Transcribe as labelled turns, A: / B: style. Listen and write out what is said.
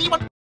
A: นี้มัน